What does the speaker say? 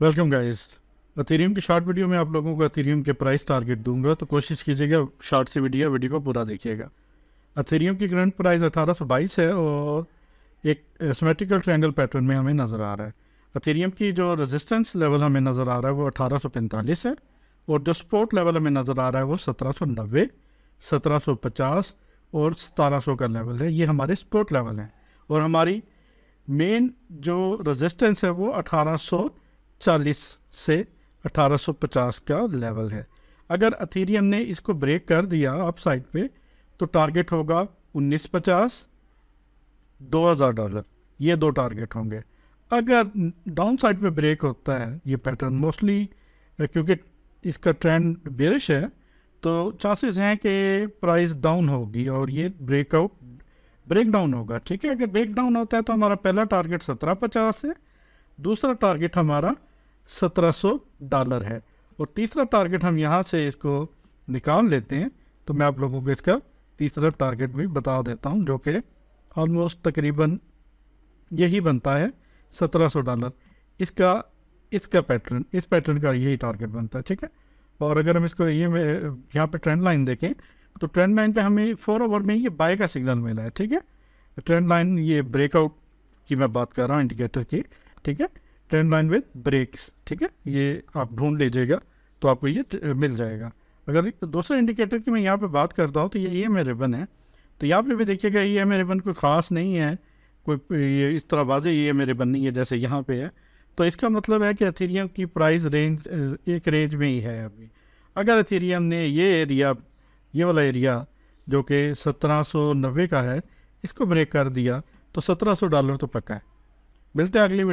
Welcome guys Ethereum की short video में आप लोगों को अथीरियम के प्राइस टारगेट दूँगा तो कोशिश कीजिएगा शॉर्ट से वीडियो वीडियो को पूरा देखिएगा। अथीरियम की करंट प्राइस 1822 है और एक सिमेट्रिकल ट्रायंगल पैटर्न में हमें नज़र आ रहा है। अथीरियम की जो रेजिस्टेंस लेवल हमें नज़र आ रहा है वो अठारह सौ पैंतालीस है और जो सपोर्ट लेवल हमें नज़र आ रहा है वो सत्रह सौ नब्बे, सत्रह सौ पचास और सतारह सौ का लेवल है। ये हमारे सपोर्ट लेवल हैं और हमारी मेन जो रेजिस्टेंस है वो अठारह सौ चालीस से 1850 का लेवल है। अगर अथीरियम ने इसको ब्रेक कर दिया अप साइड पे तो टारगेट होगा 1950 2000 डॉलर ये दो टारगेट होंगे। अगर डाउन साइड पे ब्रेक होता है, ये पैटर्न मोस्टली क्योंकि इसका ट्रेंड बेरिश है तो चांसेस हैं कि प्राइस डाउन होगी और ये ब्रेकआउट ब्रेक डाउन होगा। ठीक है, अगर ब्रेक डाउन होता है तो हमारा पहला टारगेट सत्रह पचास है, दूसरा टारगेट हमारा 1700 डॉलर है। और तीसरा टारगेट हम यहाँ से इसको निकाल लेते हैं तो मैं आप लोगों को इसका तीसरा टारगेट भी बता देता हूँ, जो कि ऑलमोस्ट तकरीबन यही बनता है 1700 डॉलर। इसका इसका पैटर्न इस पैटर्न का यही टारगेट बनता है, ठीक है? और अगर हम इसको ये यहाँ पे ट्रेंड लाइन देखें तो ट्रेंड लाइन पे हमें फोर ओवर में ये बाय का सिग्नल मिला है, ठीक है? ट्रेंड लाइन ये ब्रेकआउट की मैं बात कर रहा हूँ इंडिकेटर की, ठीक है? ट्रेंड लाइन विद ब्रेक्स ठीक है? ये आप ढूंढ लीजिएगा तो आपको ये मिल जाएगा। अगर दूसरे इंडिकेटर की मैं यहाँ पे बात करता हूँ तो ये ई एम रिबन है। तो यहाँ पे भी देखिएगा ई एम रिबन कोई ख़ास नहीं है, कोई, ये इस तरह वाजे ई एम रिबन नहीं है, जैसे यहाँ पे है। तो इसका मतलब है कि अथीरियम की प्राइस रेंज एक रेंज में ही है अभी। अगर अथीरियम ने ये एरिया ये वाला एरिया जो कि सत्रह सौ नब्बे का है, इसको ब्रेक कर दिया तो सत्रह सौ डॉलर तो पक्का है। मिलते हैं अगली